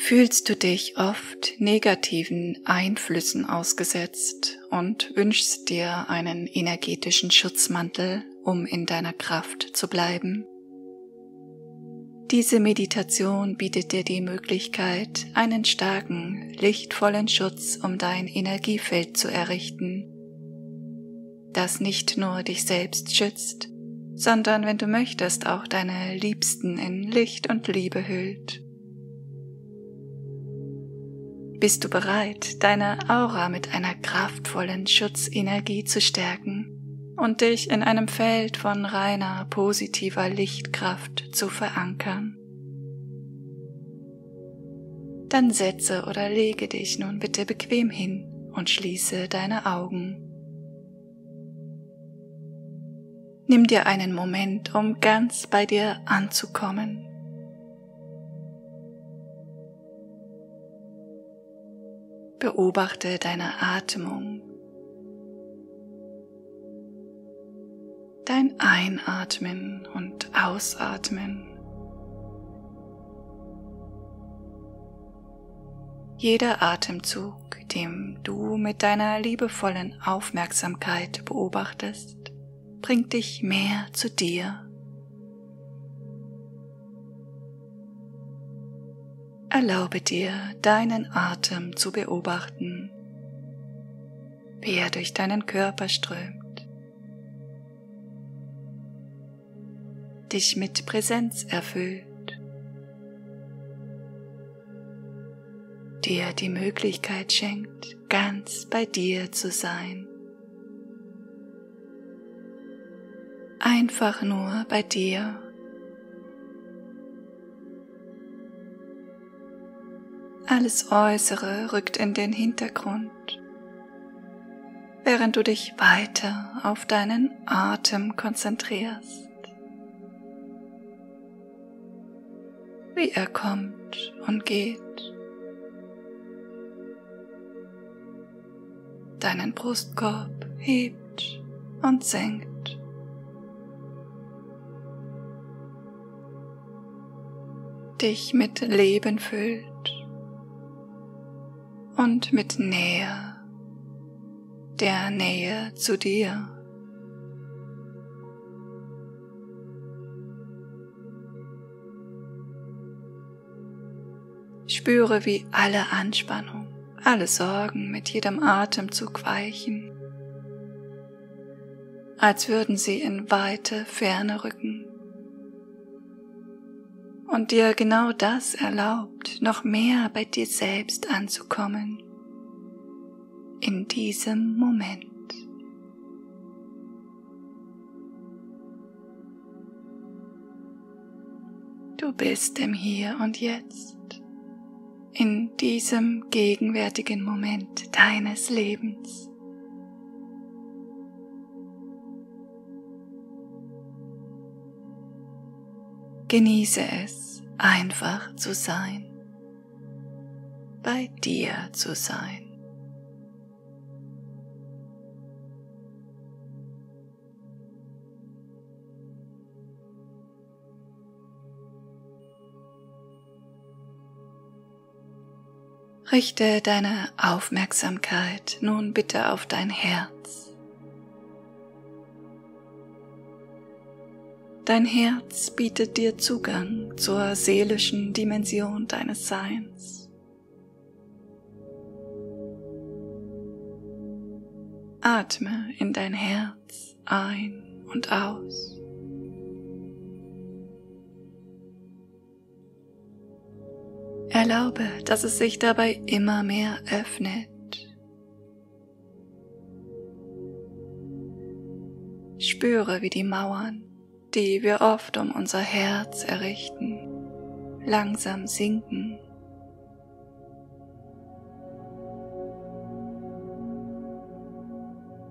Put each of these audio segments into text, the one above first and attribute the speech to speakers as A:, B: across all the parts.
A: Fühlst du dich oft negativen Einflüssen ausgesetzt und wünschst dir einen energetischen Schutzmantel, um in deiner Kraft zu bleiben? Diese Meditation bietet dir die Möglichkeit, einen starken, lichtvollen Schutz um dein Energiefeld zu errichten, das nicht nur dich selbst schützt, sondern wenn du möchtest auch deine Liebsten in Licht und Liebe hüllt. Bist du bereit, deine Aura mit einer kraftvollen Schutzenergie zu stärken? und dich in einem Feld von reiner positiver Lichtkraft zu verankern. Dann setze oder lege dich nun bitte bequem hin und schließe deine Augen. Nimm dir einen Moment, um ganz bei dir anzukommen. Beobachte deine Atmung dein Einatmen und Ausatmen. Jeder Atemzug, dem du mit deiner liebevollen Aufmerksamkeit beobachtest, bringt dich mehr zu dir. Erlaube dir, deinen Atem zu beobachten, wie er durch deinen Körper strömt. dich mit Präsenz erfüllt, dir die Möglichkeit schenkt, ganz bei dir zu sein. Einfach nur bei dir. Alles Äußere rückt in den Hintergrund, während du dich weiter auf deinen Atem konzentrierst. wie er kommt und geht. Deinen Brustkorb hebt und senkt. Dich mit Leben füllt und mit Nähe, der Nähe zu dir. Spüre, wie alle Anspannung, alle Sorgen mit jedem Atemzug weichen, als würden sie in weite Ferne rücken und dir genau das erlaubt, noch mehr bei dir selbst anzukommen, in diesem Moment. Du bist im Hier und Jetzt in diesem gegenwärtigen Moment deines Lebens. Genieße es, einfach zu sein, bei dir zu sein. Richte deine Aufmerksamkeit nun bitte auf dein Herz. Dein Herz bietet dir Zugang zur seelischen Dimension deines Seins. Atme in dein Herz ein und aus. Erlaube, dass es sich dabei immer mehr öffnet. Spüre, wie die Mauern, die wir oft um unser Herz errichten, langsam sinken.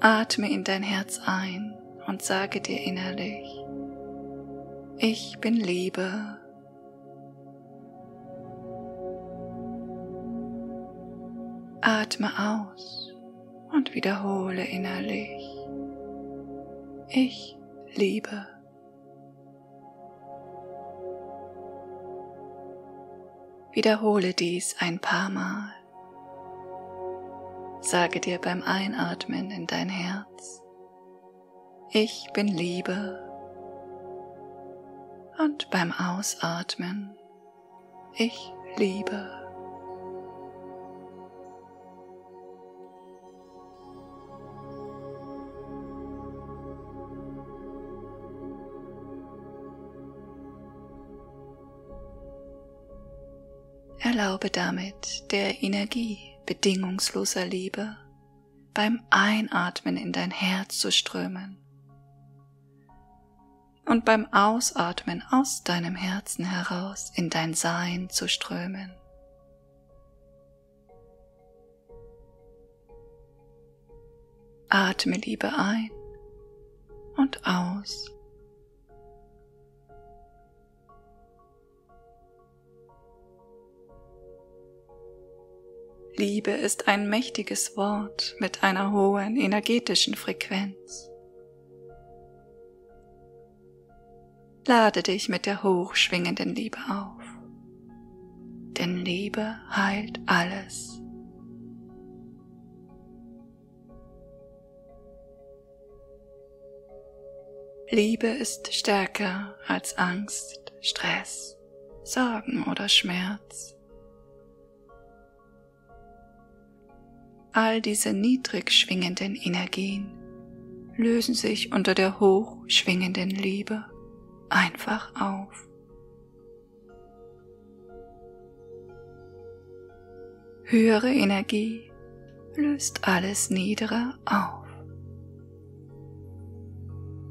A: Atme in dein Herz ein und sage dir innerlich, ich bin Liebe Atme aus und wiederhole innerlich. Ich liebe. Wiederhole dies ein paar Mal. Sage dir beim Einatmen in dein Herz, ich bin Liebe. Und beim Ausatmen, ich liebe. Erlaube damit der Energie bedingungsloser Liebe beim Einatmen in dein Herz zu strömen und beim Ausatmen aus deinem Herzen heraus in dein Sein zu strömen. Atme Liebe ein und aus. Liebe ist ein mächtiges Wort mit einer hohen energetischen Frequenz. Lade dich mit der hochschwingenden Liebe auf, denn Liebe heilt alles. Liebe ist stärker als Angst, Stress, Sorgen oder Schmerz. All diese niedrig schwingenden Energien lösen sich unter der hoch schwingenden Liebe einfach auf. Höhere Energie löst alles Niedere auf.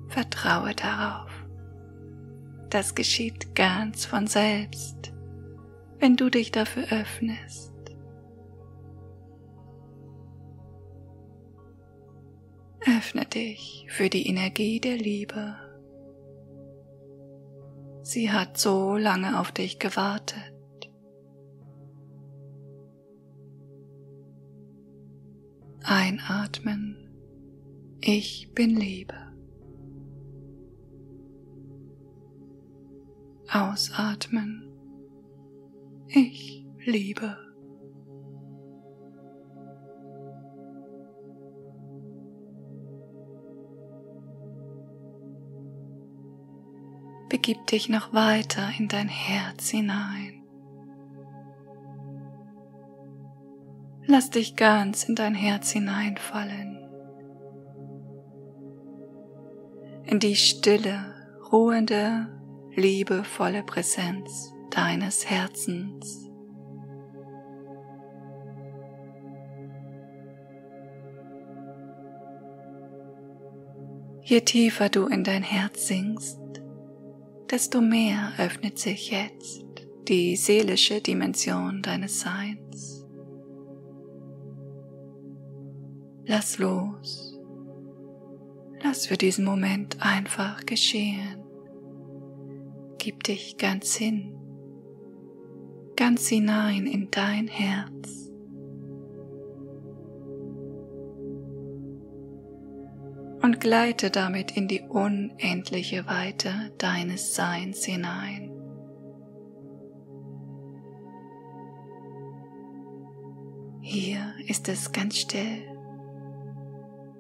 A: Vertraue darauf. Das geschieht ganz von selbst, wenn du dich dafür öffnest. Öffne dich für die Energie der Liebe. Sie hat so lange auf dich gewartet. Einatmen. Ich bin Liebe. Ausatmen. Ich liebe. Begib dich noch weiter in dein Herz hinein. Lass dich ganz in dein Herz hineinfallen. In die stille, ruhende, liebevolle Präsenz deines Herzens. Je tiefer du in dein Herz sinkst, desto mehr öffnet sich jetzt die seelische Dimension deines Seins. Lass los. Lass für diesen Moment einfach geschehen. Gib dich ganz hin, ganz hinein in dein Herz. Und gleite damit in die unendliche Weite deines Seins hinein. Hier ist es ganz still,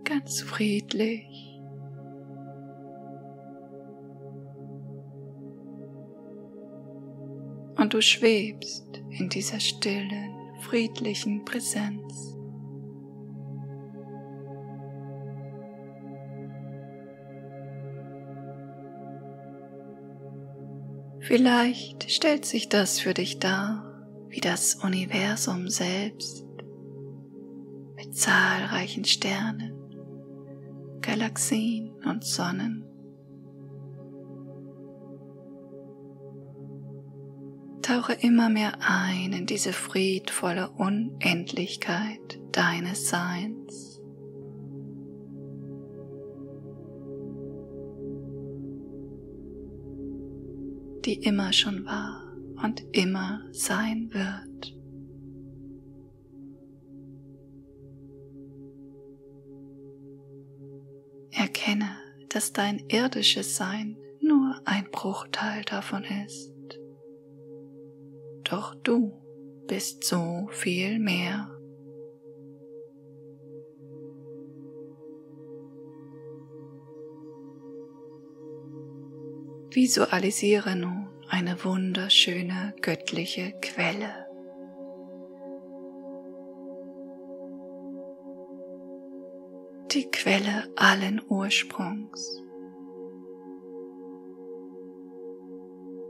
A: ganz friedlich. Und du schwebst in dieser stillen, friedlichen Präsenz. Vielleicht stellt sich das für dich dar wie das Universum selbst mit zahlreichen Sternen, Galaxien und Sonnen. Tauche immer mehr ein in diese friedvolle Unendlichkeit deines Seins. Die immer schon war und immer sein wird. Erkenne, dass dein irdisches Sein nur ein Bruchteil davon ist. Doch du bist so viel mehr. Visualisiere nun eine wunderschöne göttliche Quelle. Die Quelle allen Ursprungs.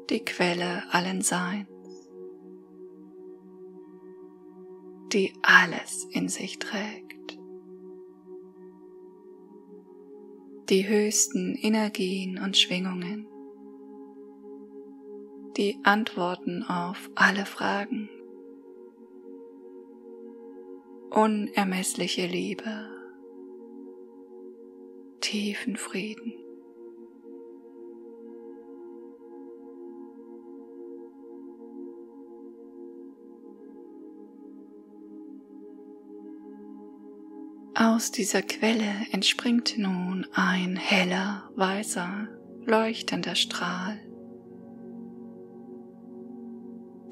A: Die Quelle allen Seins. Die alles in sich trägt. Die höchsten Energien und Schwingungen die Antworten auf alle Fragen. Unermessliche Liebe, tiefen Frieden. Aus dieser Quelle entspringt nun ein heller, weißer, leuchtender Strahl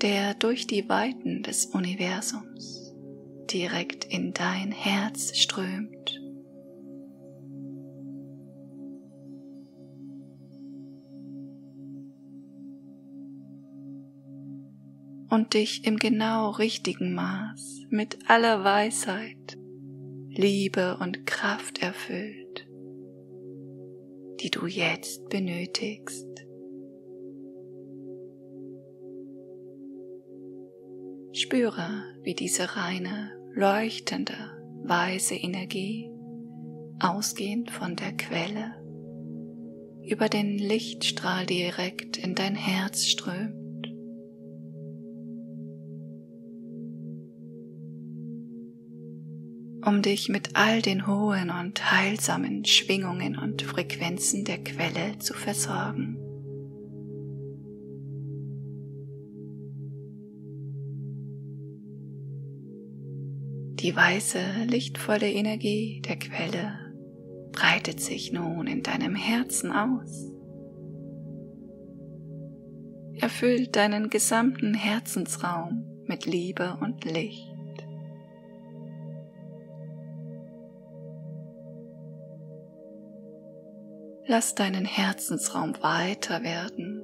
A: der durch die Weiten des Universums direkt in dein Herz strömt. und dich im genau richtigen Maß mit aller Weisheit, Liebe und Kraft erfüllt, die du jetzt benötigst. Spüre, wie diese reine, leuchtende, weiße Energie, ausgehend von der Quelle, über den Lichtstrahl direkt in dein Herz strömt. um dich mit all den hohen und heilsamen Schwingungen und Frequenzen der Quelle zu versorgen. Die weiße, lichtvolle Energie der Quelle breitet sich nun in deinem Herzen aus. Erfüllt deinen gesamten Herzensraum mit Liebe und Licht. Lass deinen Herzensraum weiter werden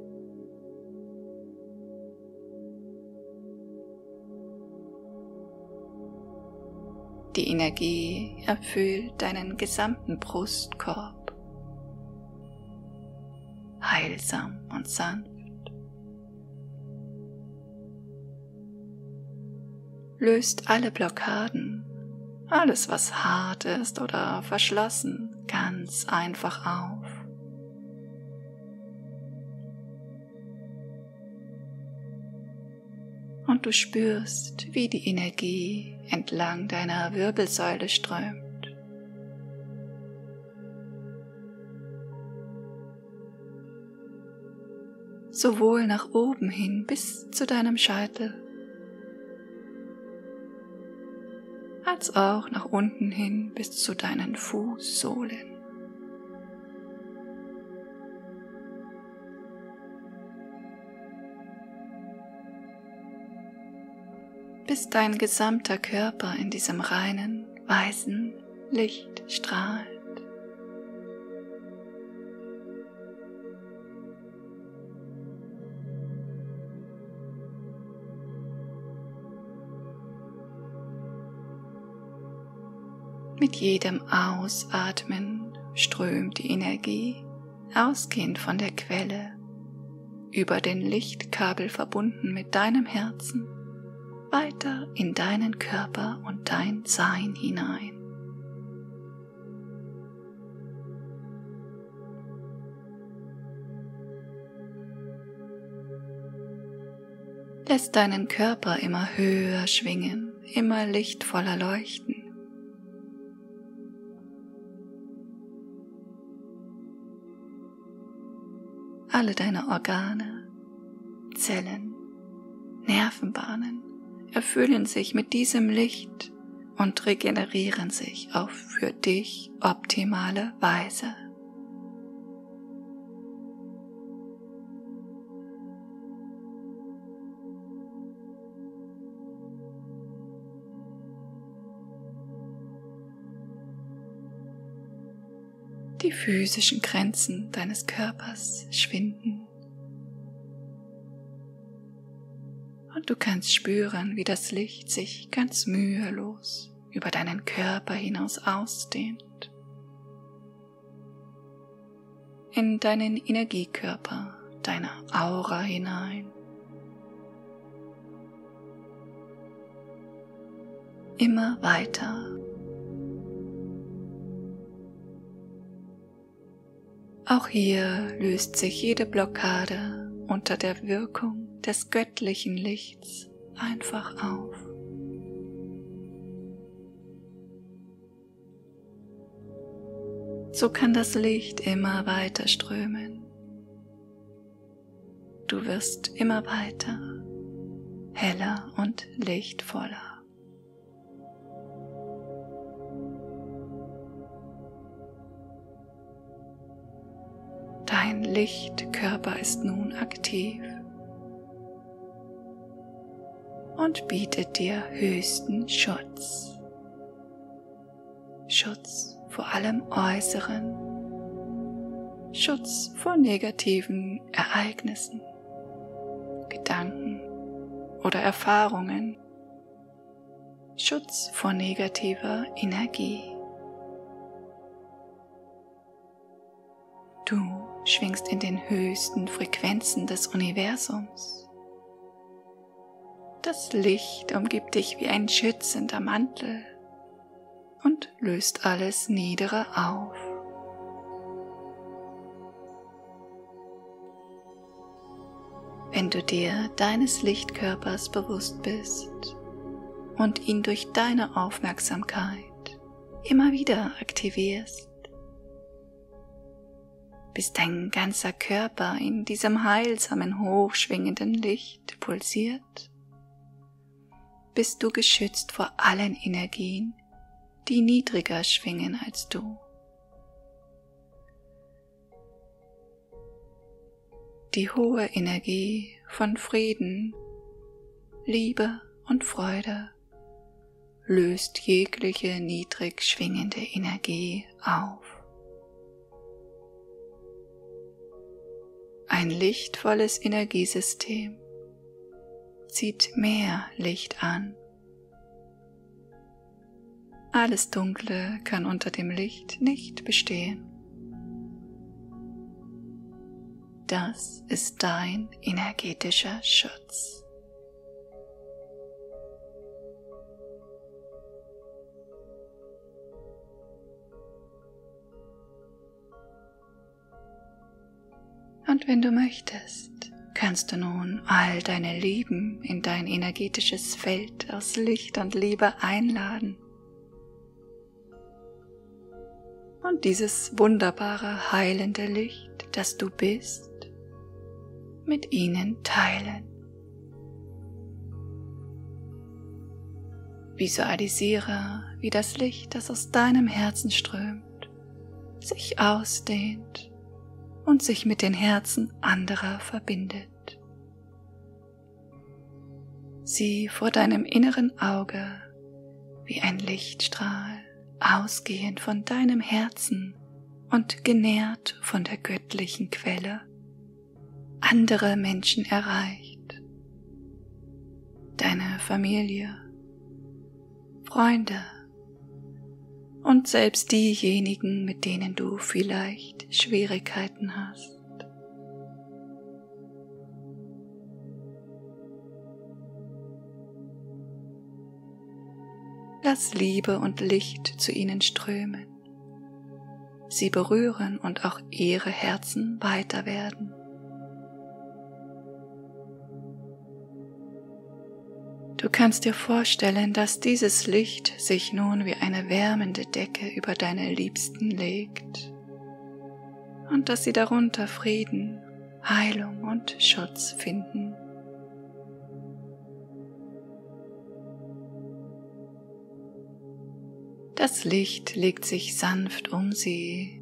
A: Die Energie erfüllt deinen gesamten Brustkorb, heilsam und sanft. Löst alle Blockaden, alles was hart ist oder verschlossen, ganz einfach auf. Und du spürst, wie die Energie entlang deiner Wirbelsäule strömt. sowohl nach oben hin bis zu deinem Scheitel, als auch nach unten hin bis zu deinen Fußsohlen. Dein gesamter Körper in diesem reinen, weißen Licht strahlt. Mit jedem Ausatmen strömt die Energie, ausgehend von der Quelle, über den Lichtkabel verbunden mit deinem Herzen weiter in deinen Körper und dein Sein hinein. Lässt deinen Körper immer höher schwingen, immer lichtvoller leuchten. Alle deine Organe, Zellen, Nervenbahnen, erfüllen sich mit diesem Licht und regenerieren sich auf für dich optimale Weise. Die physischen Grenzen deines Körpers schwinden. Du kannst spüren, wie das Licht sich ganz mühelos über deinen Körper hinaus ausdehnt. In deinen Energiekörper, deine Aura hinein. Immer weiter Auch hier löst sich jede Blockade unter der Wirkung des göttlichen Lichts einfach auf. So kann das Licht immer weiter strömen. Du wirst immer weiter, heller und lichtvoller. Dein Lichtkörper ist nun aktiv und bietet dir höchsten Schutz. Schutz vor allem Äußeren, Schutz vor negativen Ereignissen, Gedanken oder Erfahrungen, Schutz vor negativer Energie. Du schwingst in den höchsten Frequenzen des Universums. Das Licht umgibt dich wie ein schützender Mantel und löst alles Niedere auf. Wenn du dir deines Lichtkörpers bewusst bist und ihn durch deine Aufmerksamkeit immer wieder aktivierst, bis dein ganzer Körper in diesem heilsamen, hochschwingenden Licht pulsiert, bist du geschützt vor allen Energien, die niedriger schwingen als du. Die hohe Energie von Frieden, Liebe und Freude löst jegliche niedrig schwingende Energie auf. Ein lichtvolles Energiesystem zieht mehr Licht an. Alles Dunkle kann unter dem Licht nicht bestehen. Das ist dein energetischer Schutz. Und wenn du möchtest, kannst du nun all deine Lieben in dein energetisches Feld aus Licht und Liebe einladen. Und dieses wunderbare heilende Licht, das du bist, mit ihnen teilen. Visualisiere, wie das Licht, das aus deinem Herzen strömt, sich ausdehnt und sich mit den Herzen anderer verbindet. Sieh vor deinem inneren Auge wie ein Lichtstrahl, ausgehend von deinem Herzen und genährt von der göttlichen Quelle, andere Menschen erreicht. Deine Familie, Freunde, und selbst diejenigen, mit denen du vielleicht Schwierigkeiten hast. Lass Liebe und Licht zu ihnen strömen, sie berühren und auch ihre Herzen weiter werden. Du kannst dir vorstellen, dass dieses Licht sich nun wie eine wärmende Decke über deine Liebsten legt und dass sie darunter Frieden, Heilung und Schutz finden. Das Licht legt sich sanft um sie,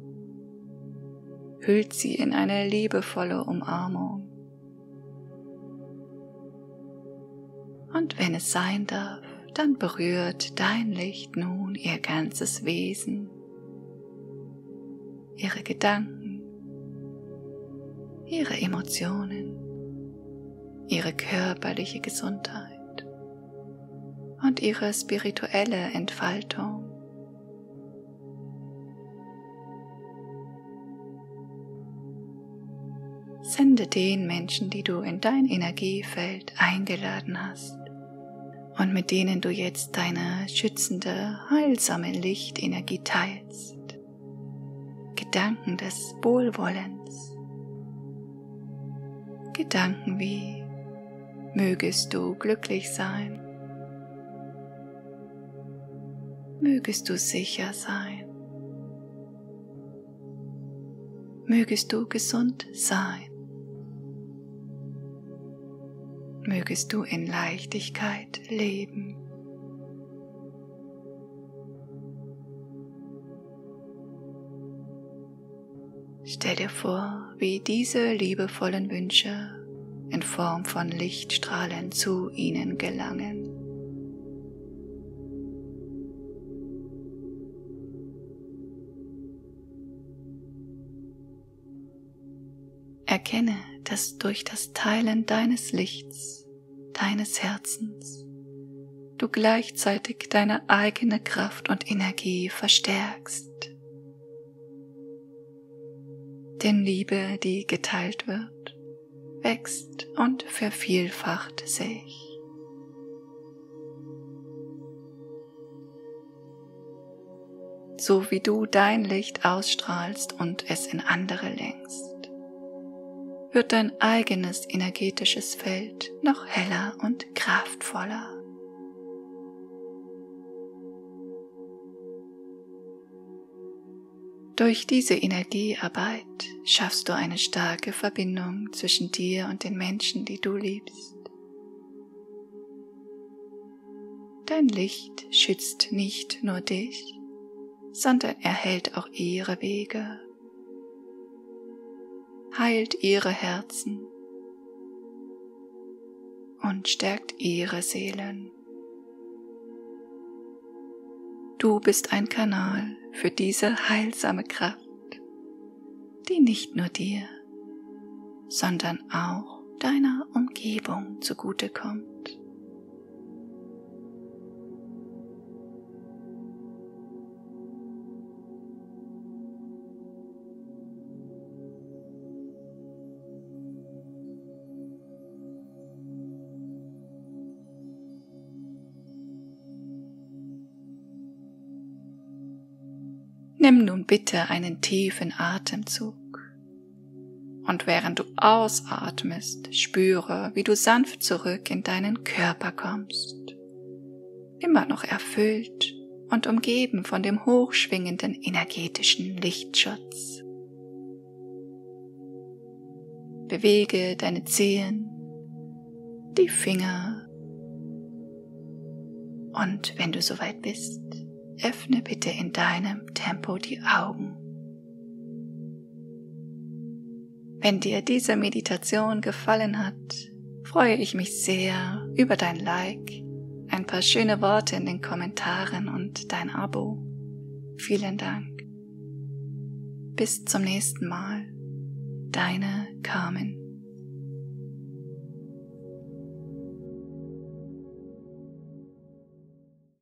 A: hüllt sie in eine liebevolle Umarmung. Und wenn es sein darf, dann berührt dein Licht nun ihr ganzes Wesen, ihr ihre Gedanken, ihre Emotionen, ihre körperliche Gesundheit und ihre spirituelle Entfaltung. Sende den Menschen, die du in dein Energiefeld eingeladen hast und mit denen du jetzt deine schützende, heilsame Lichtenergie teilst. Gedanken des Wohlwollens. Gedanken wie mögest du glücklich sein, mögest du sicher sein, mögest du gesund sein. Mögest du in Leichtigkeit leben. Stell dir vor, wie diese liebevollen Wünsche in Form von Lichtstrahlen zu ihnen gelangen. Erkenne, dass durch das Teilen deines Lichts, deines Herzens, du gleichzeitig deine eigene Kraft und Energie verstärkst. Denn Liebe, die geteilt wird, wächst und vervielfacht sich. So wie du dein Licht ausstrahlst und es in andere lenkst wird dein eigenes energetisches Feld noch heller und kraftvoller. Durch diese Energiearbeit schaffst du eine starke Verbindung zwischen dir und den Menschen, die du liebst. Dein Licht schützt nicht nur dich, sondern erhält auch ihre Wege heilt ihre Herzen und stärkt ihre Seelen. Du bist ein Kanal für diese heilsame Kraft, die nicht nur dir, sondern auch deiner Umgebung zugutekommt. Nimm nun bitte einen tiefen Atemzug. Und während du ausatmest, spüre, wie du sanft zurück in deinen Körper kommst. Immer noch erfüllt und umgeben von dem hochschwingenden energetischen Lichtschutz. Bewege deine Zehen, die Finger und wenn du soweit bist, öffne bitte in deinem Tempo die Augen. Wenn dir diese Meditation gefallen hat, freue ich mich sehr über dein Like, ein paar schöne Worte in den Kommentaren und dein Abo. Vielen Dank. Bis zum nächsten Mal. Deine Carmen.